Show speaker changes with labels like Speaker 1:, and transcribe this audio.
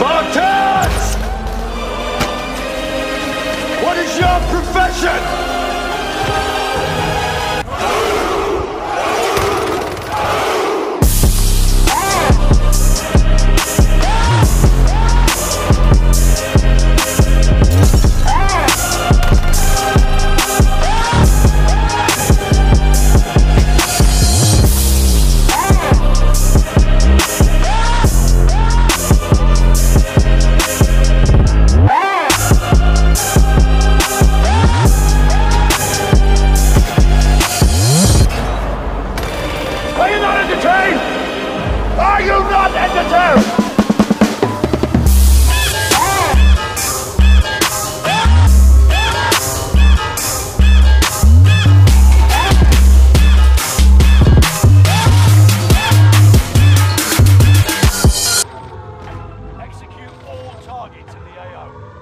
Speaker 1: Spartans! What is your profession? Not entertained? Are you not entertained?
Speaker 2: Execute all targets in the AO.